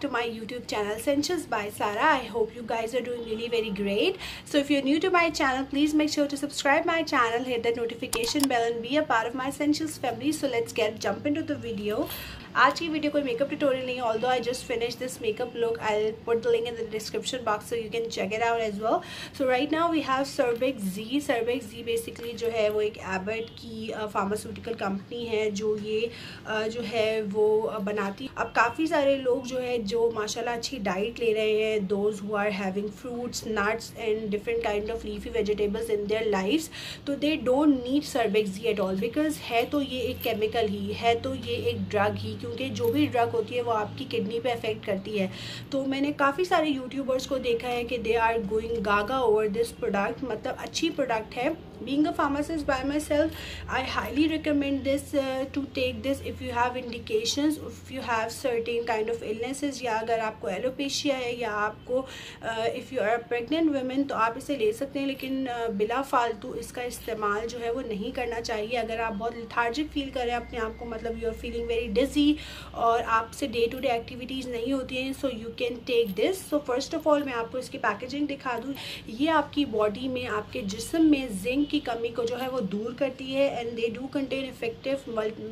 to my YouTube channel Essentials by Sara. I hope you guys are doing really very great. So if you're new to my channel, please make sure to subscribe my channel, hit that notification bell and be a part of my Essentials family. So let's get jump into the video. आज की video कोई makeup tutorial नहीं है although I just finish this makeup look I put the link in the description box so you can check it out as well so right now we have Surbex Z Surbex Z basically जो है वो एक Ebert की pharmaceutical uh, company है जो ये uh, जो है वो uh, बनाती अब काफ़ी सारे लोग जो है जो माशाल्लाह अच्छी डाइट ले रहे हैं those who are having fruits nuts and different kind of leafy vegetables in their life तो they don't need Surbex Z at all because है तो ये एक केमिकल ही है तो ये एक ड्रग ही क्योंकि जो भी ड्रग होती है वो आपकी किडनी पे अफेक्ट करती है। तो मैंने काफ़ी सारे यूट्यूबर्स को देखा है कि they are going gaga over this product मतलब अच्छी प्रोडक्ट है। Being a pharmacist by myself i highly recommend this uh, to take this if you have indications if you have certain kind of illnesses या अगर आपको alopecia है या आपको if you are pregnant women तो आप इसे ले सकते हैं लेकिन uh, बिला फालतू इसका इस्तेमाल जो है वो नहीं करना चाहिए। अगर आप बहुत लिथार्जिक फील करें अपने आप को मतलब you are feeling very dizzy और आपसे डे टू डे एक्टिविटीज़ नहीं होती हैं so you can take this so first of all मैं आपको इसकी पैकेजिंग दिखा दूँ। ये आपकी बॉडी में आपके जिसम में जिंक की कमी को जो है वो दूर करती है and they do contain effective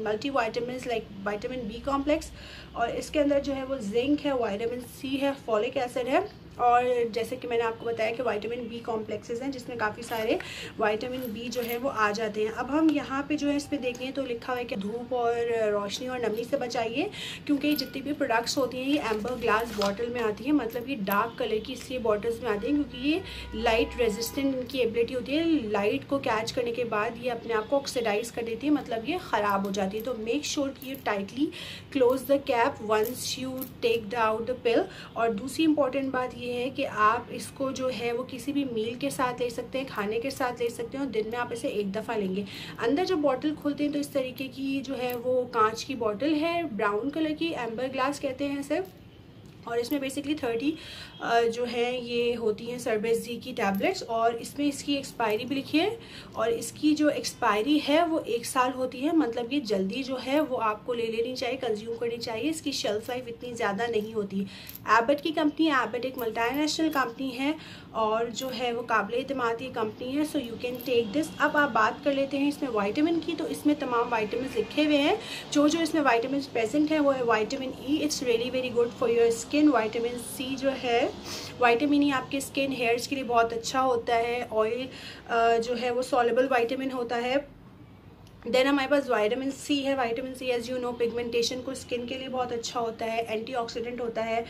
multi vitamin like vitamin B complex और इसके अंदर जो है वो जिंक है वाइटामिन सी है फॉलिक एसिड है और जैसे कि मैंने आपको बताया कि वाइटामिन बी कॉम्प्लेक्सेस हैं जिसमें काफ़ी सारे वाइटामिन बी जो है वो आ जाते हैं। अब हम यहाँ पे जो है इस पर देखें तो लिखा हुआ है कि धूप और रोशनी और नमी से बचाइए क्योंकि जितनी भी प्रोडक्ट्स होती हैं ये एम्बर ग्लास बॉटल में आती है मतलब ये डार्क कलर की इसलिए बॉटल्स में आती हैं क्योंकि ये लाइट रेजिस्टेंट इनकी एबिलिटी होती है। लाइट को कैच करने के बाद ये अपने आप को ऑक्सीडाइज कर देती है मतलब ये ख़राब हो जाती है। तो मेक श्योर कि ये tightly close the cap once you take the out the pill और दूसरी इंपॉर्टेंट बात ये है कि आप इसको जो है वो किसी भी मील के साथ ले सकते हैं, खाने के साथ ले सकते हैं और दिन में आप इसे एक दफ़ा लेंगे। अंदर जब बॉटल खोलते हैं तो इस तरीके की जो है वो कांच की बॉटल है ब्राउन कलर की एम्बर ग्लास कहते हैं इसे। और इसमें बेसिकली थर्टी जो है, ये होती हैं सरबेज जी की टैबलेट्स और इसमें इसकी एक्सपायरी भी लिखी है और इसकी जो एक्सपायरी है, वो एक साल होती है। मतलब ये जल्दी जो है, वो आपको ले लेनी चाहिए कंज्यूम करनी चाहिए। इसकी शेल्फ लाइफ इतनी ज़्यादा नहीं होती। एबट की कंपनी एबट एक मल्टी कंपनी है और जो है, वो काबिल अतमाद की कंपनी है। So you can take this अब आप बात कर लेते हैं इसमें वाइटामिन की। तो इसमें तमाम वाइटामिन लिखे हुए हैं। जो जो इसमें वाइटामिन प्रेजेंट है, वो है vitamin E it's really very good for your skin vitamin C जो है वाइटामिन ई आपके स्किन हेयर्स के लिए बहुत अच्छा होता है ऑयल जो है वो सॉलेबल वाइटामिन होता है। देन हमारे पास वाइटामिन सी है। Vitamin C as you know pigmentation को स्किन के लिए बहुत अच्छा होता है एंटीऑक्सीडेंट होता है।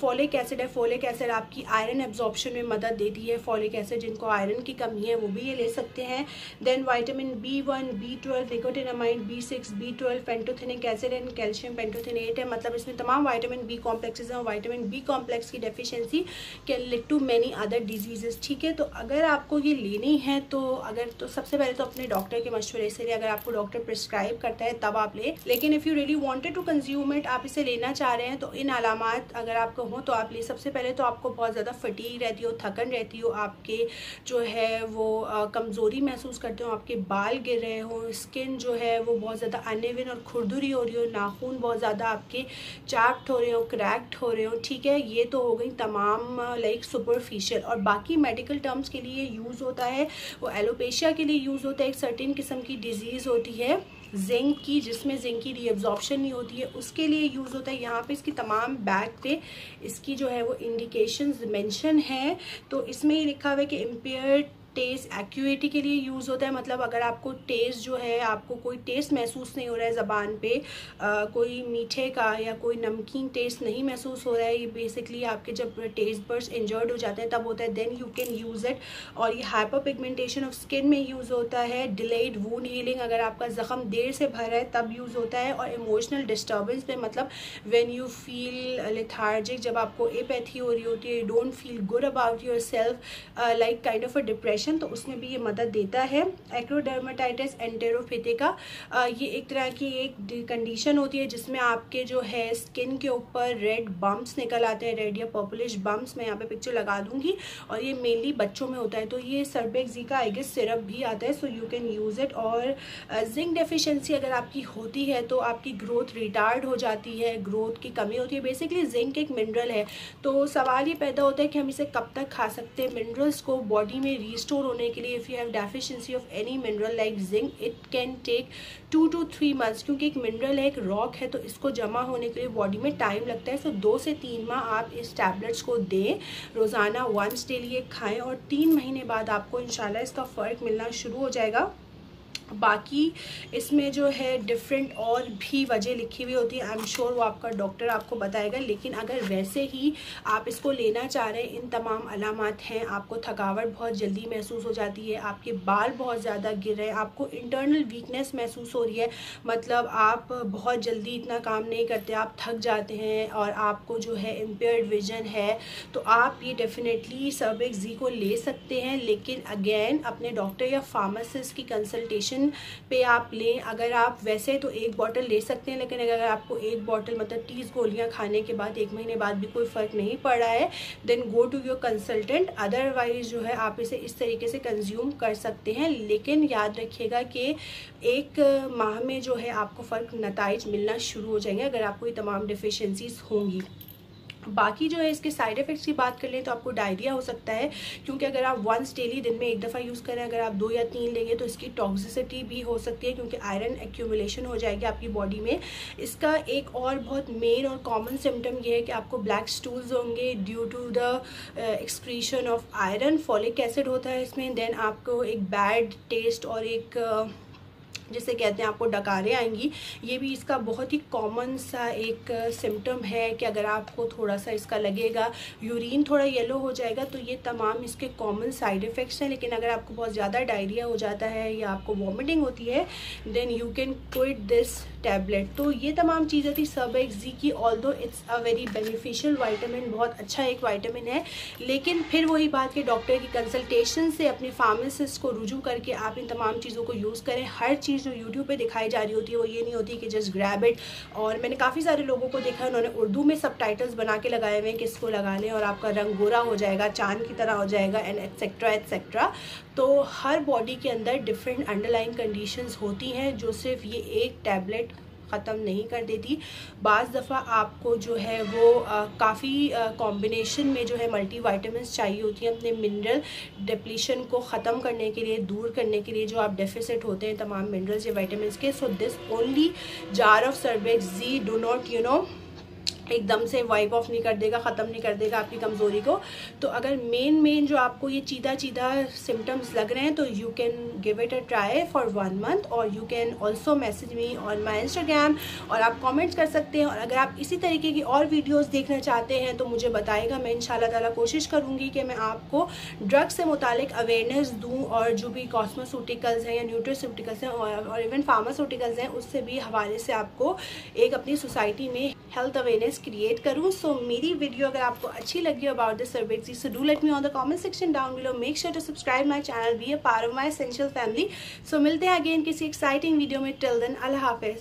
फॉलिक एसिड है। फॉलिक एसिड आपकी आयरन एब्जॉर्प्शन में मदद देती है। फॉलिक एसिड जिनको आयरन की कमी है, वो भी ये ले सकते हैं। Then vitamin B one B twelve nicotinamide B six B twelve pantothenic acid and calcium pantothenate है। मतलब इसमें तमाम वाइटामिन बी कॉम्प्लेक्सेज हैं वाइटामिन बी कॉम्प्लेक्स की deficiency can lead to many other diseases ठीक है? तो अगर आपको ये लेनी है तो अगर तो सबसे पहले तो अपने डॉक्टर के मशवरे से अगर आपको डॉक्टर प्रिस्क्राइब करता है, तब आप ले। लेकिन if you really wanted to consume it आप इसे लेना चाह रहे हैं तो इन अलामत अगर आपको हो तो आप ले। सबसे पहले तो आपको बहुत ज़्यादा फटीक रहती हो, थकन रहती हो, आपके जो है वो कमज़ोरी महसूस करते हो, आपके बाल गिर रहे हो स्किन जो है वो बहुत ज़्यादा अनविन और खुरदुरी हो रही हो, नाखून बहुत ज़्यादा आपके चाप्ट हो रहे हो क्रैक्ट हो रहे हो, ठीक है? ये तो हो गई तमाम लाइक सुपरफिशियल और बाकी मेडिकल टर्म्स के लिए यूज़ होता है, वो एलोपेशिया के लिए यूज़ होता है, एक सर्टिन किस्म की डिज़ीज़ होती है जिंक की, जिसमें जिंक की रीअब्जॉर्प्शन नहीं होती है, उसके लिए यूज़ होता है। यहाँ पे इसकी तमाम बैग पे इसकी जो है वो इंडिकेशंस मेंशन है। तो इसमें ये लिखा हुआ है कि इम्पेयर्ड टेस्ट एक्यूएटी के लिए यूज़ होता है। मतलब अगर आपको टेस्ट जो है आपको कोई टेस्ट महसूस नहीं हो रहा है ज़बान पे आ, कोई मीठे का या कोई नमकीन टेस्ट नहीं महसूस हो रहा है ये बेसिकली आपके जब टेस्ट बर्ड्स इंजर्ड हो जाते हैं तब होता है then you can use it और ये हाइपर पिगमेंटेशन ऑफ़ स्किन में यूज़ होता है। डिलेड वूड हीलिंग अगर आपका ज़ख्म देर से भरा है तब यूज़ होता है। और इमोशनल डिस्टर्बेंस पे मतलब वेन यू फील लिथार्जिक जब आपको एपैथी हो रही होती है you don't feel good about yourself like kind of a depression infection तो उसमें भी ये मदद देता है। एक्रोडर्माटाइटिस एंटेरोफिते का ये एक तरह की एक कंडीशन होती है जिसमें आपके जो है स्किन के ऊपर रेड बम्प्स निकल आते हैं रेड या पर्पलिश बम्प्स मैं यहाँ पे पिक्चर लगा दूँगी। और ये मेनली बच्चों में होता है तो ये सर्बेक्जी का आई गेस सिरप भी आता है so you can use it और जिंक डेफिशिएंसी अगर आपकी होती है तो आपकी ग्रोथ रिटार्ड हो जाती है ग्रोथ की कमी होती है। बेसिकली जिंक एक मिनरल है तो सवाल ये पैदा होता है कि हम इसे कब तक खा सकते हैं? मिनरल्स को बॉडी में रिस्टोर होने के लिए if you have deficiency of any mineral like zinc it can take two to three months क्योंकि एक मिनरल है, एक रॉक है तो इसको जमा होने के लिए बॉडी में टाइम लगता है। सो दो से तीन माह आप इस टैबलेट्स को दें। रोज़ाना वंस डेली खाएँ और तीन महीने बाद आपको इन इसका फ़र्क मिलना शुरू हो जाएगा। बाकी इसमें जो है डिफरेंट और भी वजह लिखी हुई होती है। आई एम श्योर वो आपका डॉक्टर आपको बताएगा, लेकिन अगर वैसे ही आप इसको लेना चाह रहे हैं, इन तमाम अलामत हैं, आपको थकावट बहुत जल्दी महसूस हो जाती है, आपके बाल बहुत ज़्यादा गिर रहे हैं, आपको इंटरनल वीकनेस महसूस हो रही है मतलब आप बहुत जल्दी इतना काम नहीं करते, आप थक जाते हैं और आपको जो है इम्पेयर्ड विजन है तो आप ये डेफिनेटली सब एक जी को ले सकते हैं, लेकिन अगेन अपने डॉक्टर या फार्मासिस्ट की कंसल्टेशन पे आप लें। अगर आप वैसे तो एक बॉटल ले सकते हैं, लेकिन अगर आपको एक बॉटल मतलब तीस गोलियाँ खाने के बाद, एक महीने बाद भी कोई फ़र्क नहीं पड़ रहा है then go to your consultant otherwise जो है, आप इसे इस तरीके से कंज्यूम कर सकते हैं। लेकिन याद रखिएगा कि एक माह में जो है, आपको फ़र्क नतज मिलना शुरू हो जाएँगे, अगर आपको ये तमाम डिफिशेंसीज होंगी। बाकी जो है इसके साइड इफ़ेक्ट्स की बात कर लें तो आपको डायरिया हो सकता है क्योंकि अगर आप वंस डेली दिन में एक दफ़ा यूज़ करें अगर आप दो या तीन लेंगे तो इसकी टॉक्सिसिटी भी हो सकती है क्योंकि आयरन एक्यूमुलेशन हो जाएगी आपकी बॉडी में। इसका एक और बहुत मेन और कॉमन सिम्टम ये है कि आपको ब्लैक स्टूल्स होंगे due to the excretion of iron folic acid होता है इसमें देन आपको एक बैड टेस्ट और एक uh, जिसे कहते हैं आपको डकारें आएँगी, ये भी इसका बहुत ही कॉमन सा एक सिम्टम है कि अगर आपको थोड़ा सा इसका लगेगा यूरिन थोड़ा येलो हो जाएगा तो ये तमाम इसके कॉमन साइड इफ़ेक्ट्स हैं। लेकिन अगर आपको बहुत ज़्यादा डायरिया हो जाता है या आपको वॉमिटिंग होती है then you can quit this tablet तो ये तमाम चीज़ें थी सब एक जी की although it's a very beneficial vitamin बहुत अच्छा एक वाइटामिन है। लेकिन फिर वही बात कि डॉक्टर की कंसल्टेशन से अपने फार्मासिस्ट को रुजू करके आप इन तमाम चीज़ों को यूज़ करें। हर चीज़ जो यूट्यूब पे दिखाई जा रही होती है वो ये नहीं होती कि जस्ट ग्रैब इट और मैंने काफ़ी सारे लोगों को देखा है, उन्होंने उर्दू में सब बना के लगाए हुए हैं कि इसको लगा लें और आपका रंग गोरा हो जाएगा, चाँद की तरह हो जाएगा एंड एट्सेट्रा एट्सेट्रा तो हर बॉडी के अंदर डिफरेंट अंडरलाइन कंडीशंस होती हैं, जो सिर्फ़ ये एक टैबलेट ख़त्म नहीं कर देती। बज़ दफ़ा आपको जो है वो काफ़ी कॉम्बिनेशन में जो है मल्टी वाइटमिन चाहिए होती हैं अपने मिनरल डिप्लीशन को ख़त्म करने के लिए, दूर करने के लिए जो आप डेफिसिट होते हैं तमाम मिनरल्स या वाइटमिन के। So this only jar of Surbex Z do not you know एकदम से वाइप ऑफ़ नहीं कर देगा, ख़त्म नहीं कर देगा आपकी कमज़ोरी को। तो अगर मेन मेन जो आपको ये चीदा चीधा सिम्टम्स लग रहे हैं तो you can give it a try for one month और you can also message me on my Instagram और आप कॉमेंट्स कर सकते हैं। और अगर आप इसी तरीके की और वीडियोज़ देखना चाहते हैं तो मुझे बताएगा। मैं इंशाल्लाह ताला कोशिश करूँगी कि मैं आपको ड्रग से मुतालिक अवेयरनेस दूँ और जो भी कॉस्मोसूटिकल्स हैं या न्यूट्रोसूटिकल्स हैं और इवन फार्मासूटिकल्स हैं, उससे भी हवाले से आपको एक अपनी सोसाइटी में हेल्थ अवेयरनेस अवेयरनेस क्रिएट करूँ सो मेरी वीडियो अगर आपको अच्छी लगी about this service so do let me on the comment section down below make sure to subscribe my channel be a part of my essential family so मिलते हैं again किसी exciting video में. Till then अल्लाह हाफिज़